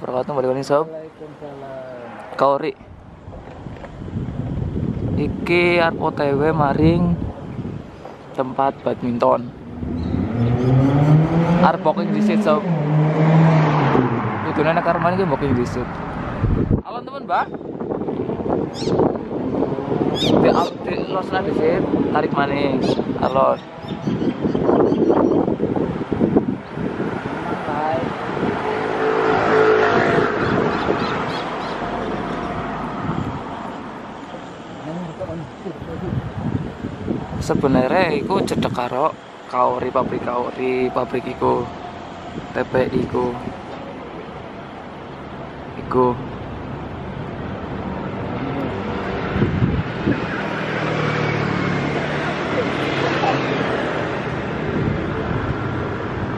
warahmatullahi wabarakatuh. Balik lagi sob. Kauri. Iki arep OTW maring tempat badminton. Arep booking disit sob. Kudune nek karman iki booking disit. Halo teman, Mbak. Di di los lah tarik maning. Alon. Sebenarnya iku cedek karo kaori pabrik kaori pabrik iku TPI iku. Iku.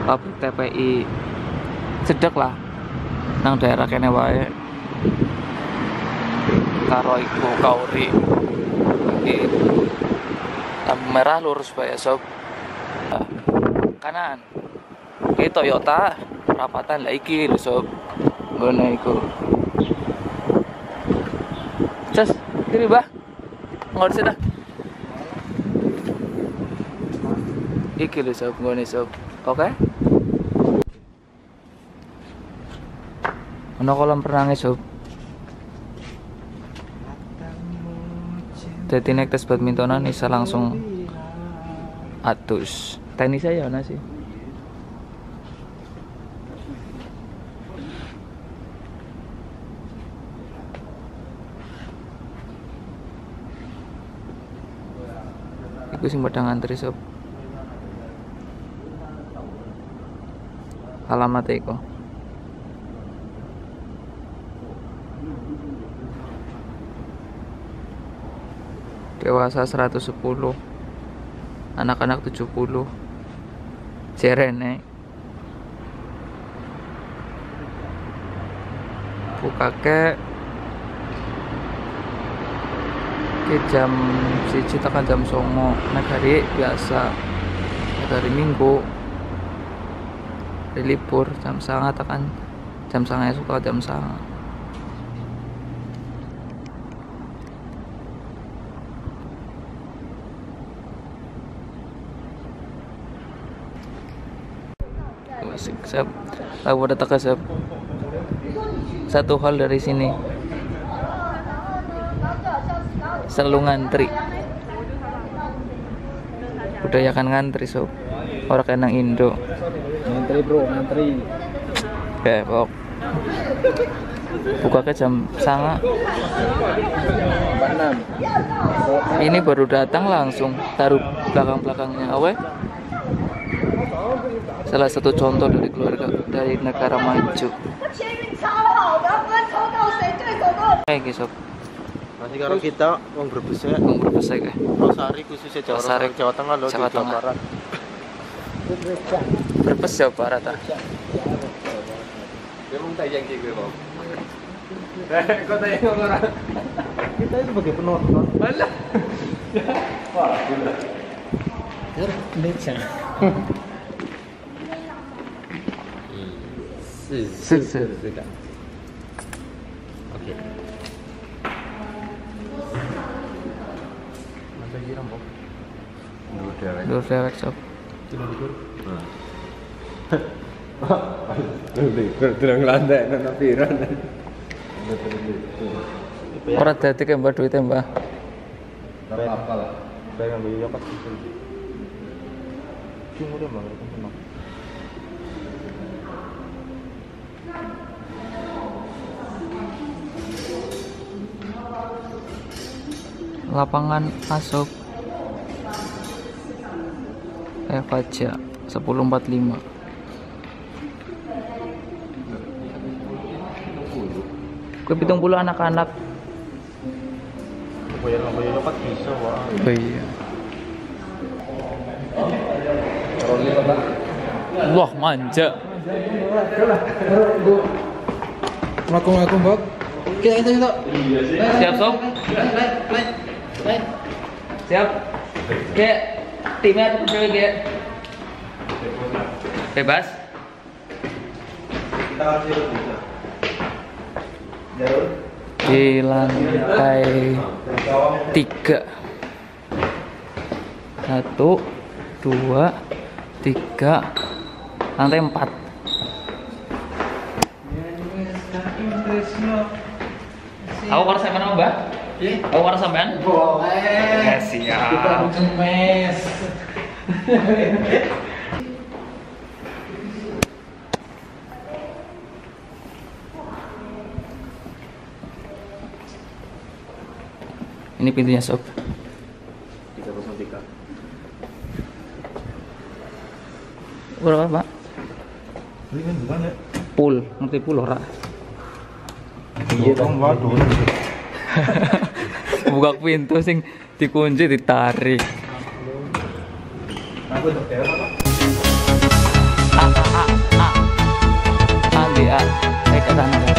Pabrik TPI cedek lah nang daerah kene wae. Karo iku kaori. Iki lampu merah lurus pak ya sob kanan ini Toyota perapatan lah iki lho sob. Ngono iku. Cus, kiri bah sih dah iki lho sob ngono sob. Oke? Ono kolam renangnya sob jadi naik tes badmintonan bisa langsung atus tenis saya ana sih. Iku sing padha ngantri sob. Alamat iku dewasa 110 anak-anak 70 jerene. Bukake ke jam siji tekan jam songo. Nek hari biasa hari minggu hari libur jam sanga tekan jam sanga suka jam sanga Asik, siap. Aku udah teka siap. Satu hal dari sini. Selalu ngantri. Budayakan ngantri sob. Orang kayak nang Indo. Ngantri bro, ngantri. Oke, pok. Buka ke jam sanga. 46. Ini baru datang langsung taruh belakang-belakangnya awe salah satu contoh dari keluarga dari negara maju. Hey, gitu. Masih karo kita wong Brebes ya. Wong Brebes ya. Eh. Rosari khususnya Jawa, Tengah. Jawa Tengah loh, Jawa, Jawa Barat. Brebes Jawa Barat. Ah. Dia mau tayang ki gue, Bang. Kok orang? Kita sebagai penonton. Alah. Wah, gila. Terus, Indonesia. Se- se- Oke. Masa kira mbok? Udah, Dur dewek sob. Terang lantai, nana piran. Ora dadi ke mbak duitnya mbak. apa lah. Saya ngambil yokat. Cuma udah banget, Lapangan masuk. Eh Faja 1045. Gue pitung puluh anak-anak. Bayar bisa, wah. Oh iya. Wah manja. Ngaku-ngaku mbok. Kita kita kita. Siap sob? Siap? Kayak timnya apa cewek kayak? Bebas? di lantai tiga. Satu dua tiga. Lantai empat. Aku harus sampean mbak aku harus sampean Boleh. ya siap Kita cemes. ini pintunya sob 303. berapa pak Ini kan bukan ya? pool ngerti pool ora Iya, kan waduh. Buka pintu sing dikunci ditarik. Aku kayak apa? A A A. A A. B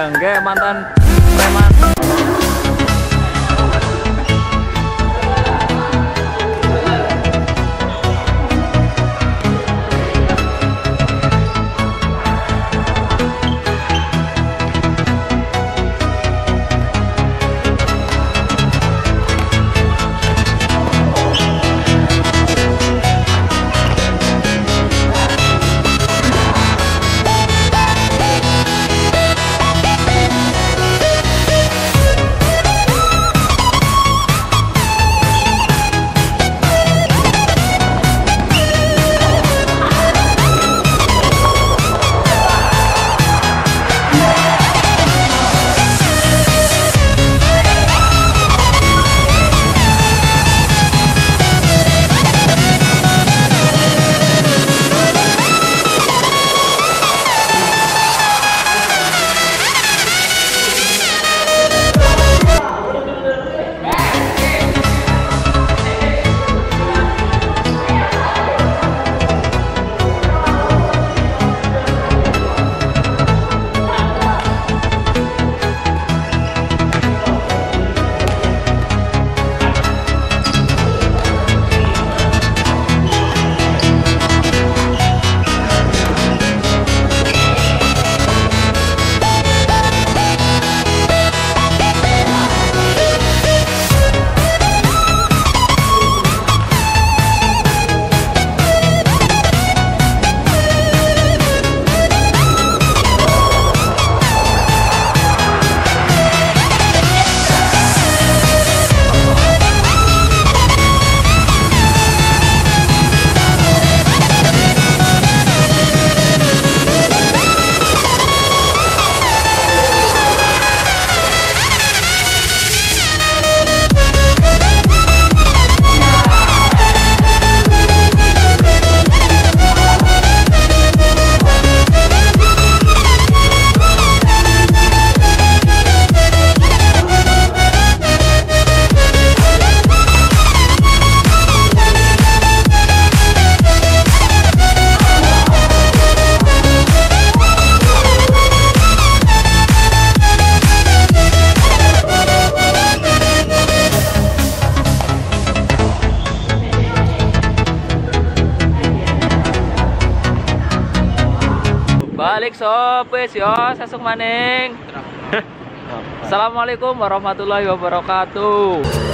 Bangga mantan wis yo sesuk maning. Assalamualaikum warahmatullahi wabarakatuh